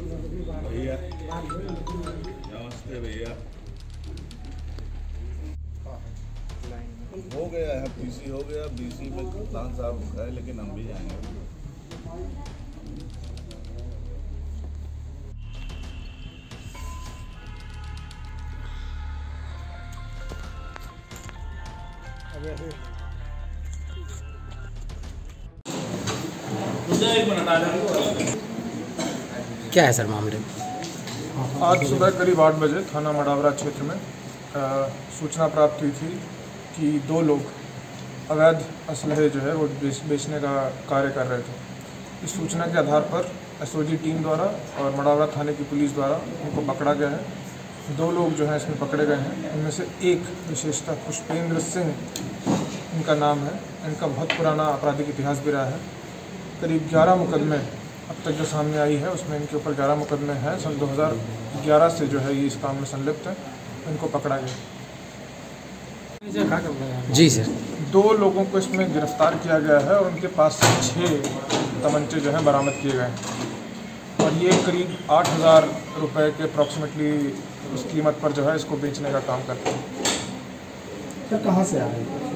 भैया। नमस्ते भैया। हो गया है पीसी हो गया बीसी में कप्तान साहब है लेकिन हम भी जाएँगे। क्या है सर मामले? आज सुबह करीब आठ बजे थाना मडावरा क्षेत्र में अ, सूचना प्राप्त हुई थी कि दो लोग अवैध असलहे जो है वो बेच, बेचने का कार्य कर रहे थे। इस सूचना के आधार पर एसओजी टीम द्वारा और मडावरा थाने की पुलिस द्वारा उनको पकड़ा गया है। दो लोग जो हैं इसमें पकड़े गए हैं। उनमें से एक विशेषता पुष्पेंद्र सिंह इनका नाम है। इनका बहुत पुराना आपराधिक इतिहास भी रहा है। करीब 11 मुकदमे अब तक जो सामने आई है उसमें इनके ऊपर 11 मुकदमे हैं। सन 2011 से जो है ये इस काम में संलिप्त है। इनको पकड़ा गया। जी सर। दो लोगों को इसमें गिरफ़्तार किया गया है और उनके पास से छः तमंचे जो हैं बरामद किए गए हैं। और ये करीब आठ हज़ार रुपये के अप्रॉक्सीमेटली उस कीमत पर जो है इसको बेचने का काम करते हैं। सर कहाँ से आ रहे हैं?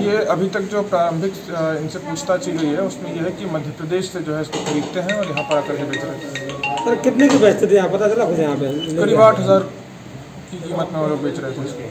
ये अभी तक जो प्रारंभिक इनसे पूछताछ की गई है उसमें यह है कि मध्य प्रदेश से जो है इसको खरीदते हैं और यहाँ पर आकर के बेच रहे हैं। सर कितने की बेचते थे? यहाँ पता चला कुछ यहाँ पे। करीब आठ हज़ार की कीमत में वो लोग बेच रहे थे। इसको